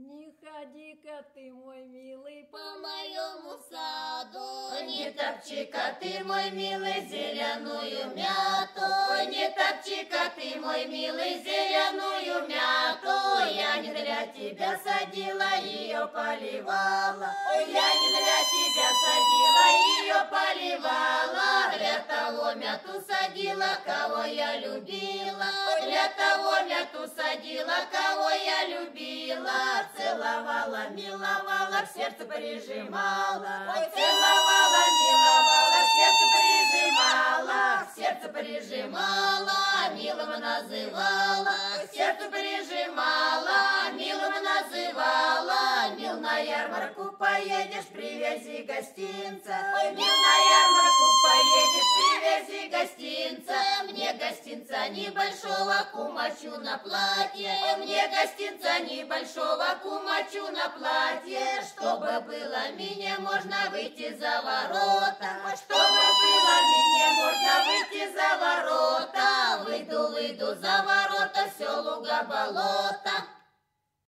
Не ходи-ка ты, мой милый, по моему саду. Не топчи-ка ты, мой милый, зеленую мяту. Не топчи-ка ты, мой милый, зеленую мяту. Я не для тебя садила, ее поливала. Я не для тебя садила, ее поливала. Для того мяту садила, кого я любила. Для того мяту садила, целовала, миловала, в сердце прижимала. Целовала, миловала, в сердце прижимала, в сердце прижимала, милым называла, в сердце прижимала, милым называла. Мил на ярмарку поедешь, привези гостинца. Мил на ярмарку поедешь, привези гостинца. Мне гостинца небольшого кумачу на платье. Гостинца небольшого кумачу на платье. Чтобы было мне можно выйти за ворота. Чтобы было мне можно выйти за ворота. Выйду, выйду за ворота, все луга болото.